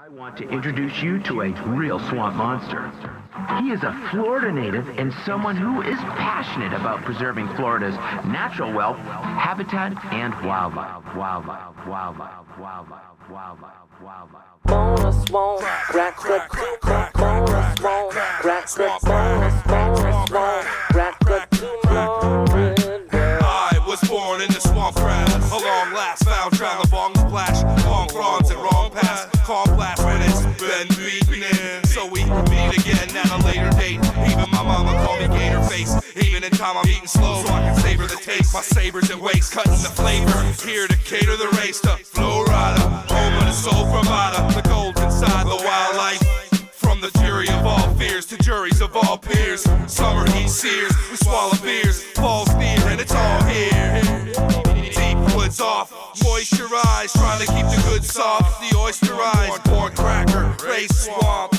I want to introduce you to a real swamp monster. He is a Florida native and someone who is passionate about preserving Florida's natural wealth, habitat, and wildlife. Wildlife, wildlife, wildlife, wildlife, wildlife. bonus won't crack the bonus won't crack the bonus bonus won't crack the tomorrow I was born in the swamp grass. A long last found trying to bong splash. Long fronds and wrong pass. Call blast when it's been beaten. So we meet again at a later date. Even my mama call me gator face. Even in time I'm eating slow so I can savor the taste. My sabers and waste, cutting the flavor. Here to cater the race to Florida. Home of the soul provider. The gold inside the wildlife. From the jury of all fears to juries of all peers. Summer heat sears, we swallow beers, Woods off, moisturize, trying to keep the good soft. The oyster eyes, born cracker, race swamp.